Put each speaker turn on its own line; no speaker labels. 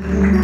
you